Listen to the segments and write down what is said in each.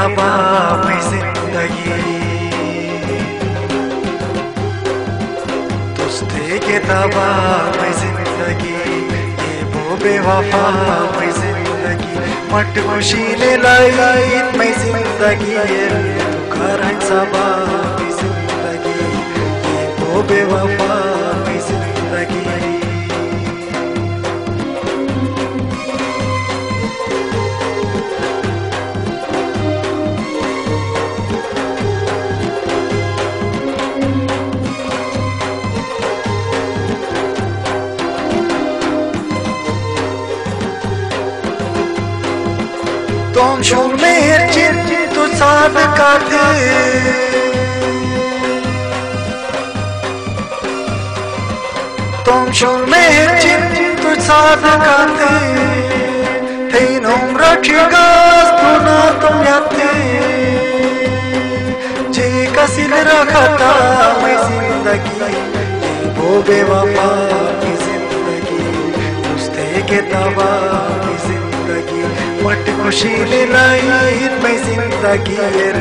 में ज़िंदगी तुझते किताबा में ज़िंदगी ये वो बेवफा ज़िंदगी मट खुशीले लाई में ज़िंदगी ये में ज़िंदगी ये वो बेवफा ज़िंदगी तुम shumir cin tu sad kate तुम shumir cin tu sad kate Tein umra chigas tu na tum yatte Je kasil rakhata मैं ज़िंदगी वो बेवफा की ज़िंदगी उसते के तबा की ज़िंदगी खुशी दिलाई मैं ज़िंदगी ये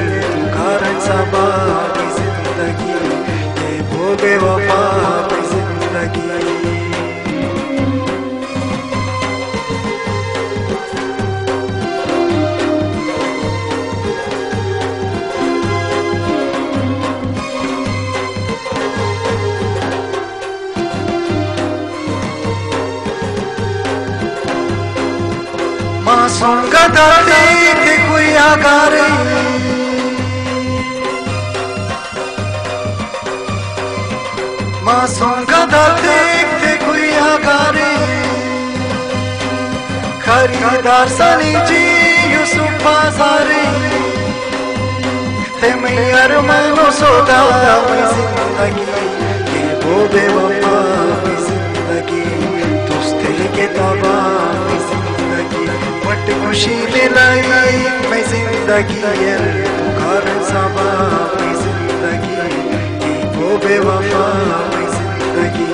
तू कारण दर्द के कोई जी यूसुफ बाजारे थे मैं अरमानो सोदा मैं ज़िंदगी ये वो बेवफा ज़िंदगी दोस्ते के ज़िंदगी खुशी ले मैं ज़िंदगी तू सबा मैं ज़िंदगी ये वो बेवफा मैं ज़िंदगी।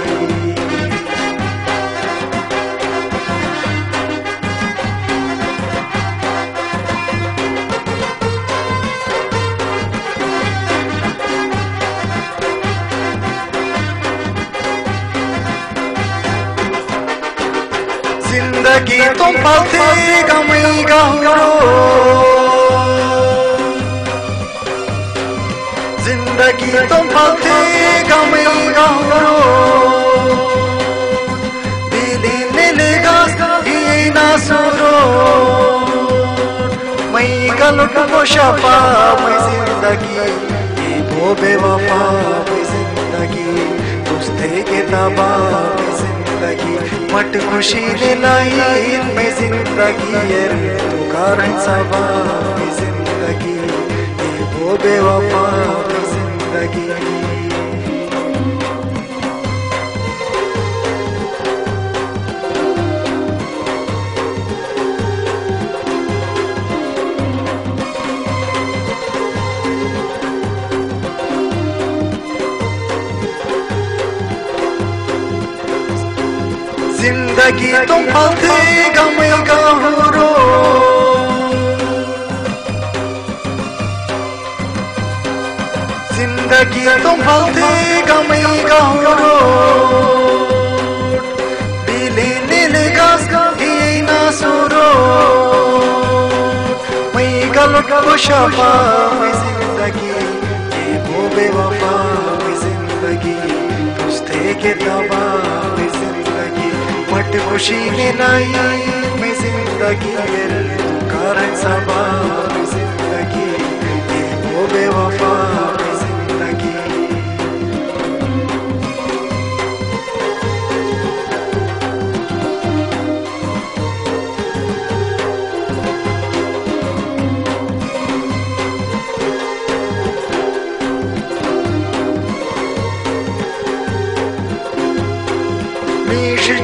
ज़िंदगी तुम पलते गमी गाओ ज़िंदगी तो पलते गमी गाओ दिली नीलेगा ये ना सुरो मैं गलत को शफा मैं ज़िंदगी, ये वो बेवफा मैं ज़िंदगी दोस्ते के दबा मैं ज़िंदगी मट खुशी लाई मैं ज़िंदगी ये तू कारण सबा मैं ज़िंदगी ये वो बेवफा मैं ज़िंदगी ज़िंदगी तुम पलते गमे गाहरो ज़िंदगी तुम पलते गमे गाहरो बिले नीले गास ना सुरो। मैं गलत को शफा ज़िंदगी ज़िंदगी दोस्ते के दबा मट खुशी मिलाई। लाई मैं ज़िंदगी मेरे तू कारण सबा ज़िंदगी वो बेवफा।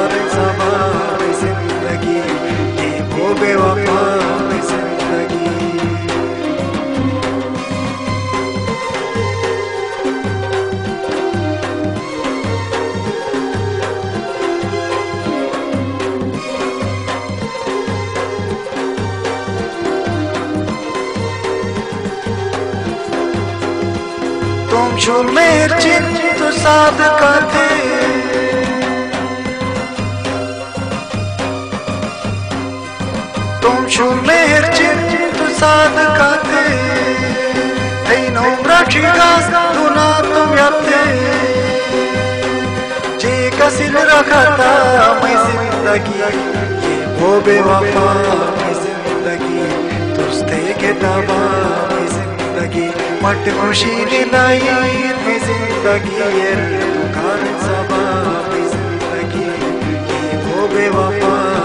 कारण सबा ज़िंदगी ये तुम झूमेर चिंत साध थे। तुम झूमेर चिंत साध थे Ei, não pratigas do nato yatte Jika sin rakhata mai zindagi wo bewafa mai zindagi Tuste ke daba mai zindagi Mat khushi dilai mai zindagi Ye tu kar saba mai zindagi wo bewafa